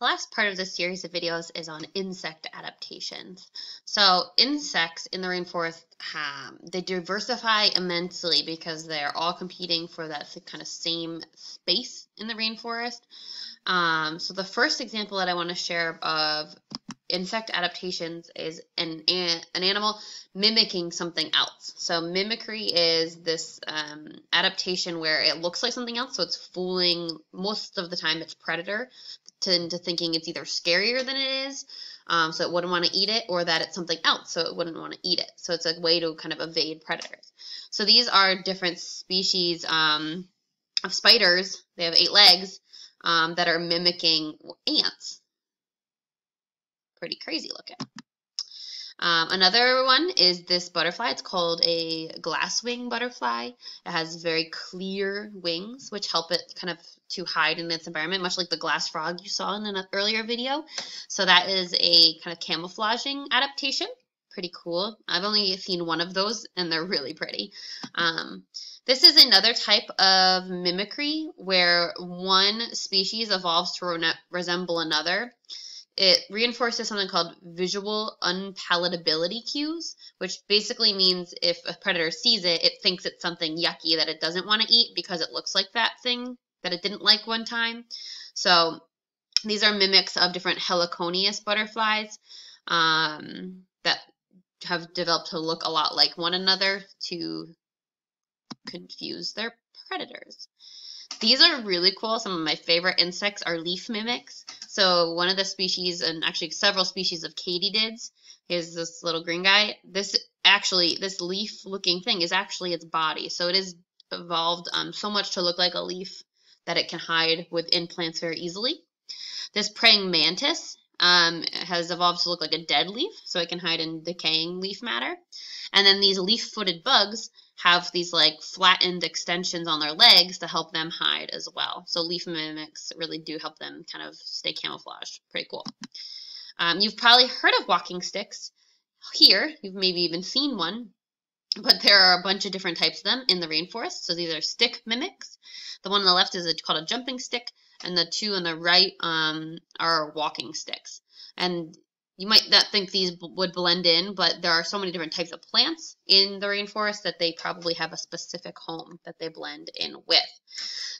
The last part of this series of videos is on insect adaptations. So insects in the rainforest, um, they diversify immensely because they're all competing for that kind of same space in the rainforest. Um, so the first example that I want to share of insect adaptations is an, an animal mimicking something else. So mimicry is this um, adaptation where it looks like something else, so it's fooling most of the time its predator to, into thinking it's either scarier than it is, um, so it wouldn't want to eat it, or that it's something else, so it wouldn't want to eat it. So it's a way to kind of evade predators. So these are different species um, of spiders. They have eight legs um, that are mimicking ants. Pretty crazy looking. Um, another one is this butterfly. It's called a glasswing butterfly. It has very clear wings, which help it kind of to hide in its environment, much like the glass frog you saw in an earlier video. So that is a kind of camouflaging adaptation. Pretty cool. I've only seen one of those, and they're really pretty. Um, this is another type of mimicry where one species evolves to re resemble another. It reinforces something called visual unpalatability cues, which basically means if a predator sees it, it thinks it's something yucky that it doesn't want to eat because it looks like that thing that it didn't like one time. So these are mimics of different heliconius butterflies um, that have developed to look a lot like one another to confuse their predators. These are really cool. Some of my favorite insects are leaf mimics. So one of the species, and actually several species of katydids, is this little green guy. This actually, this leaf-looking thing is actually its body. So it is evolved um, so much to look like a leaf that it can hide within plants very easily. This praying mantis um, has evolved to look like a dead leaf, so it can hide in decaying leaf matter. And then these leaf-footed bugs have these like flattened extensions on their legs to help them hide as well. So leaf mimics really do help them kind of stay camouflaged. Pretty cool. Um, you've probably heard of walking sticks. Here, you've maybe even seen one, but there are a bunch of different types of them in the rainforest. So these are stick mimics. The one on the left is a, called a jumping stick, and the two on the right um, are walking sticks. And you might not think these would blend in, but there are so many different types of plants in the rainforest that they probably have a specific home that they blend in with.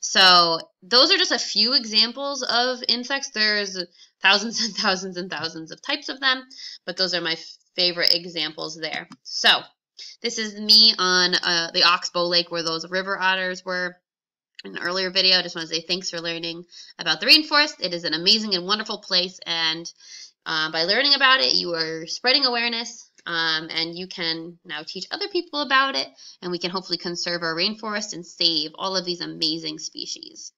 So those are just a few examples of insects. There's thousands and thousands and thousands of types of them, but those are my favorite examples there. So this is me on uh, the Oxbow Lake where those river otters were an earlier video. I just want to say thanks for learning about the rainforest. It is an amazing and wonderful place, and uh, by learning about it, you are spreading awareness, um, and you can now teach other people about it, and we can hopefully conserve our rainforest and save all of these amazing species.